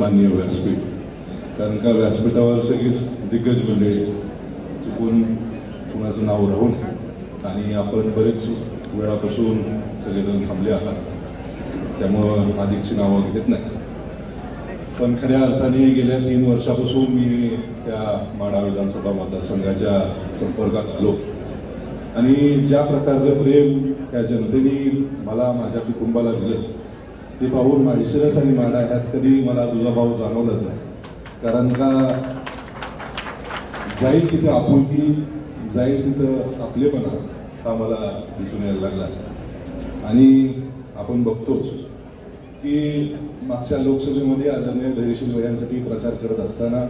माननीय व्यासपीठ. कारण का व्यासपीठावर सगळीच दिग्गज मंडळी चुकून कुणाचं नाव राहून आणि आपण बरेच वेळापासून सगळेजण थांबले आहात. त्यामुळं अधिकची नावं घेत नाही. पण खऱ्या अर्थाने गेल्या तीन वर्षापासून मी त्या माडा विधानसभा मतदारसंघाच्या संपर्कात आलो. आणि ज्या प्रकारचं प्रेम त्या जनतेने मला माझ्या कुटुंबाला दिलं ते पाहून माळशिरस आणि माडा ह्यात कधी मला तुझा भाऊ जाणवलाच आहे कारण का जाईल तिथे आपुलकी जाईल तिथं आपलेपणा हा मला दिसून यायला लागला. आणि आपण बघतोच की मागच्या लोकसभेमध्ये आदरणीय धैर्यशील वयांसाठी प्रचार करत असताना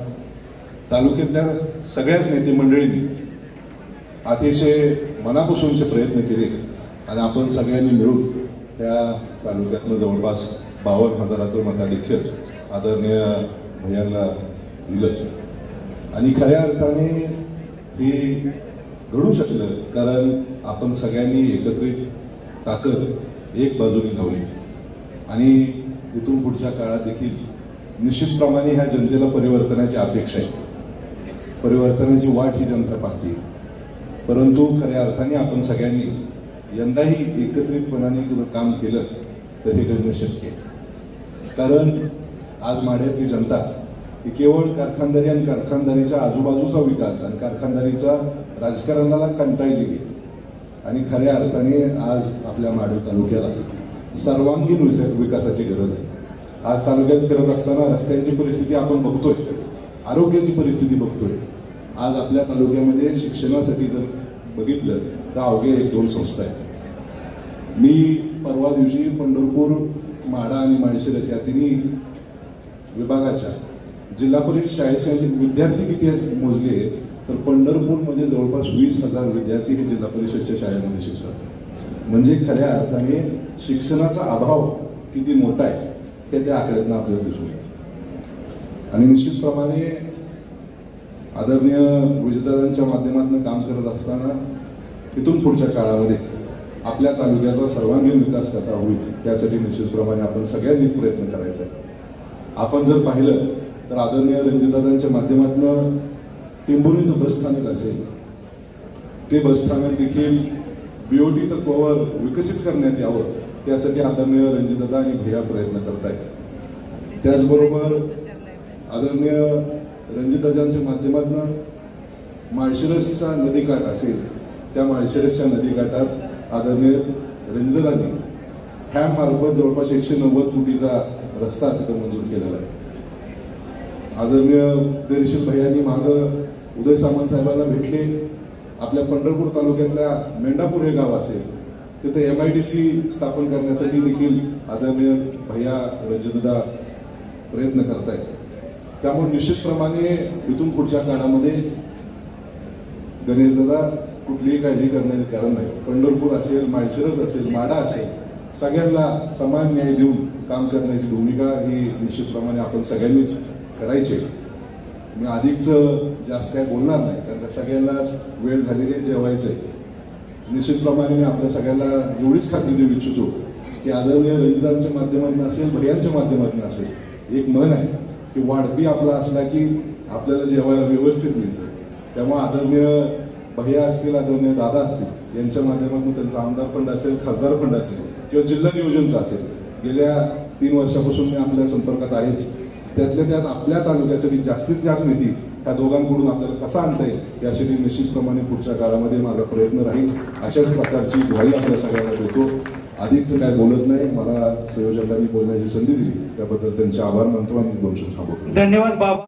तालुक्यातल्या सगळ्याच नेते मंडळींनी अतिशय मनापासूनचे प्रयत्न केले आणि आपण सगळ्यांनी मिळून त्या तालुक्यातनं जवळपास बावन्न हजाराचं मताधिक्ष आदरणीय भैयांना दिलं. आणि खऱ्या अर्थाने हे घडू शकलं कारण आपण सगळ्यांनी एकत्रित ताकद एक बाजूने लावली. आणि तिथून पुढच्या काळात देखील निश्चितप्रमाणे ह्या जनतेला परिवर्तनाची अपेक्षा आहे. परिवर्तनाची वाट ही जनता पाहते. परंतु खऱ्या अर्थाने आपण सगळ्यांनी यंदाही एकत्रितपणाने जर काम केलं तर हे घडणं शक्य आहे. कारण आज माढ्यातली जनता ही केवळ कारखानदारी आणि कारखानदारीच्या आजूबाजूचा विकास आणि कारखानदारीच्या राजकारणाला कंटाळलेली आणि खऱ्या अर्थाने आज आपल्या माढे तालुक्याला सर्वांगीण विकास- विकासाची गरज आहे. आज तालुक्यात फिरत असताना रस्त्यांची परिस्थिती आपण बघतोय आरोग्याची परिस्थिती बघतोय. आज आपल्या तालुक्यामध्ये शिक्षणासाठी जर बघितलं तर अवघे एक दोन संस्था आहेत. मी परवा दिवशी पंढरपूर म्हाडा आणि माळशिरस या तिन्ही विभागाच्या जिल्हा परिषद शाळेचे विद्यार्थी किती आहेत मोजले तर पंढरपूरमध्ये जवळपास वीस हजार विद्यार्थी हे जिल्हा परिषदच्या शाळेमध्ये शिक्षतात म्हणजे खऱ्या अर्थाने शिक्षणाचा अभाव किती मोठा आहे हे त्या आकड्यातनं आपल्याला दिसून येतं. आणि निश्चितप्रमाणे आदरणीय विजयदादांच्या माध्यमातून काम करत असताना इथून पुढच्या काळामध्ये आपल्या तालुक्याचा सर्वांगीण विकास कसा होईल यासाठी निश्चितप्रमाणे आपण सगळ्यांनीच प्रयत्न करायचा आहे. आपण जर पाहिलं तर आदरणीय रणजितदादांच्या माध्यमातून टिंबुरीचं बसस्थानक असेल ते बसस्थानक देखील बीओटी तत्वावर विकसित करण्यात यावं त्यासाठी आदरणीय रणजितदादा आणि भैया प्रयत्न करत आहेत त्याचबरोबर आदरणीय रणजितदादांच्या माध्यमातून माळशिरसचा नदीकाठ असेल त्या माळशिरसच्या नदीकाठात आदरणीय रणजितांनी ह्या मार्फत जवळपास एकशे नव्वद कोटीचा रस्ता तिथं मंजूर केलेला आहे. आदरणीय देरशील भैयांनी माग उदय सामंत साहेबांना भेटले. आपल्या पंढरपूर तालुक्यातल्या मेंढापूर हे गाव असेल तिथे एम आय डी सी स्थापन करण्यासाठी देखील आदरणीय भैया रणजितदा प्रयत्न करतायत. त्यामुळे निश्चितप्रमाणे इथून पुढच्या काळामध्ये गणेशदादा कुठलीही काळजी करण्याचे कारण नाही. पंढरपूर असेल माळशिरस असेल माडा असेल सगळ्यांना समान न्याय देऊन काम करण्याची भूमिका ही निश्चितप्रमाणे आपण सगळ्यांनीच करायची मी अधिकच जास्त काय बोलणार नाही कारण का सगळ्यांना वेळ झालेली आहे जेवायचंय निश्चितप्रमाणे मी आपल्या सगळ्यांना एवढीच खात्री देऊ इच्छितो की आदरणीय रंजितांच्या माध्यमातून असेल भैयांच्या माध्यमातून असेल एक मन आहे. की वाढपी आपला असला की आपल्याला जेवायला व्यवस्थित मिळतं. त्यामुळे आदरणीय भैया असतील आदरणीय दादा असतील यांच्या माध्यमातून त्यांचा आमदार फंड असेल खासदार फंड असेल किंवा जिल्हा नियोजनचा असेल गेल्या तीन वर्षापासून मी आपल्या संपर्कात आहेच. त्यातल्या त्यात आपल्या तालुक्यासाठी जास्तीत जास्त निधी ह्या दोघांकडून आपल्याला कसा आणता येईल यासाठी निश्चितप्रमाणे पुढच्या काळामध्ये माझा प्रयत्न राहील. अशाच प्रकारची ग्वाही आपल्या सगळ्यांना देतो. आधीच काय बोलत नाही मला संयोजकांनी बोलण्याची संधी दिली. त्याबद्दल त्यांचे आभार मानतो आणि दोन शब्द थांबवतो. धन्यवाद बाबा.